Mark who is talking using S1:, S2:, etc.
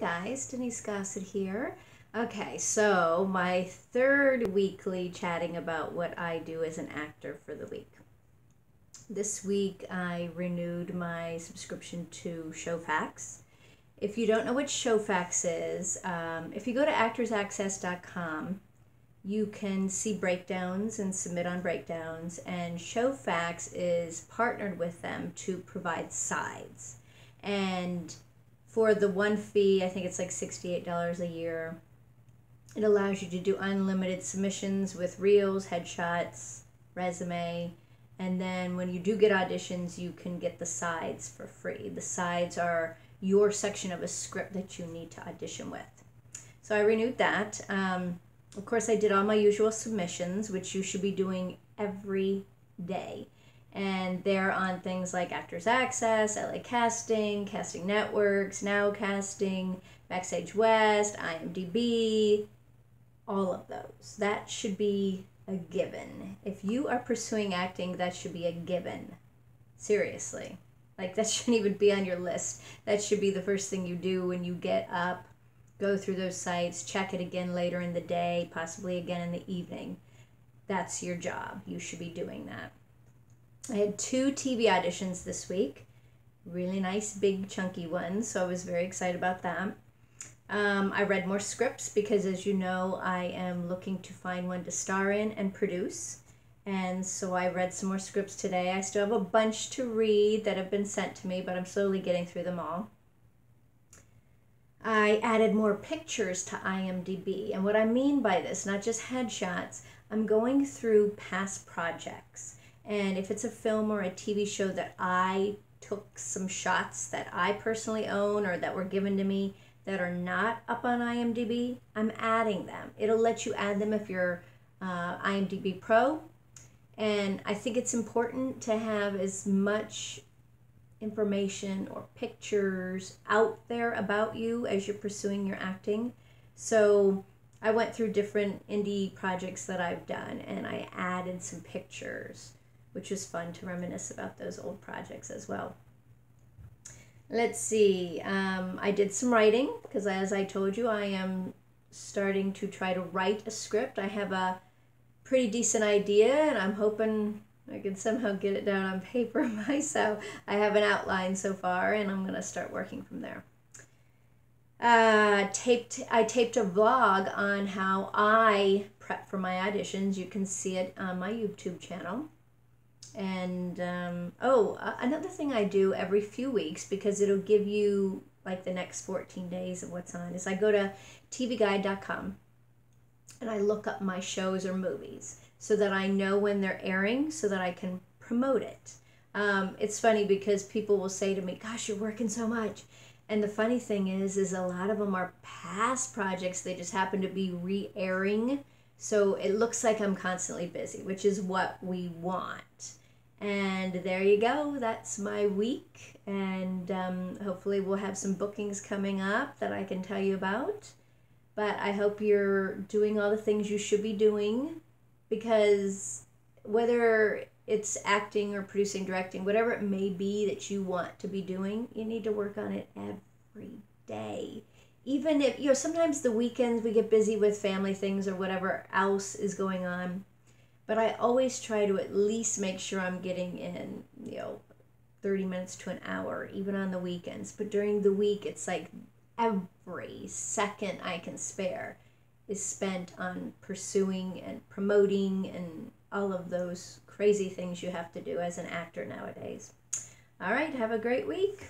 S1: guys, Denise Gossett here. Okay, so my third weekly chatting about what I do as an actor for the week. This week I renewed my subscription to Showfax. If you don't know what Showfax is, um, if you go to actorsaccess.com, you can see breakdowns and submit on breakdowns, and Showfax is partnered with them to provide sides. And for the one fee, I think it's like $68 a year. It allows you to do unlimited submissions with reels, headshots, resume, and then when you do get auditions, you can get the sides for free. The sides are your section of a script that you need to audition with. So I renewed that. Um, of course, I did all my usual submissions, which you should be doing every day and they're on things like Actors Access, LA Casting, Casting Networks, Now Casting, Backstage West, IMDb, all of those. That should be a given. If you are pursuing acting, that should be a given. Seriously. Like, that shouldn't even be on your list. That should be the first thing you do when you get up. Go through those sites, check it again later in the day, possibly again in the evening. That's your job. You should be doing that. I had two TV auditions this week, really nice, big, chunky ones, so I was very excited about that. Um, I read more scripts because, as you know, I am looking to find one to star in and produce. And so I read some more scripts today. I still have a bunch to read that have been sent to me, but I'm slowly getting through them all. I added more pictures to IMDb. And what I mean by this, not just headshots, I'm going through past projects. And if it's a film or a TV show that I took some shots that I personally own or that were given to me that are not up on IMDb, I'm adding them. It'll let you add them if you're uh, IMDb Pro. And I think it's important to have as much information or pictures out there about you as you're pursuing your acting. So I went through different indie projects that I've done and I added some pictures which was fun to reminisce about those old projects as well. Let's see, um, I did some writing because, as I told you, I am starting to try to write a script. I have a pretty decent idea, and I'm hoping I can somehow get it down on paper myself. I have an outline so far, and I'm going to start working from there. Uh, taped I taped a vlog on how I prep for my auditions. You can see it on my YouTube channel. And um, oh, another thing I do every few weeks because it'll give you like the next 14 days of what's on is I go to tvguide.com and I look up my shows or movies so that I know when they're airing so that I can promote it. Um, it's funny because people will say to me, "Gosh, you're working so much." And the funny thing is, is a lot of them are past projects. They just happen to be re-airing, so it looks like I'm constantly busy, which is what we want. And there you go. That's my week. And um, hopefully, we'll have some bookings coming up that I can tell you about. But I hope you're doing all the things you should be doing because whether it's acting or producing, directing, whatever it may be that you want to be doing, you need to work on it every day. Even if, you know, sometimes the weekends we get busy with family things or whatever else is going on but I always try to at least make sure I'm getting in, you know, 30 minutes to an hour, even on the weekends. But during the week, it's like every second I can spare is spent on pursuing and promoting and all of those crazy things you have to do as an actor nowadays. All right, have a great week.